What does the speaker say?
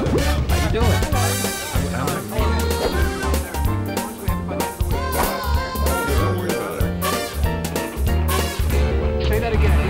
Say that again.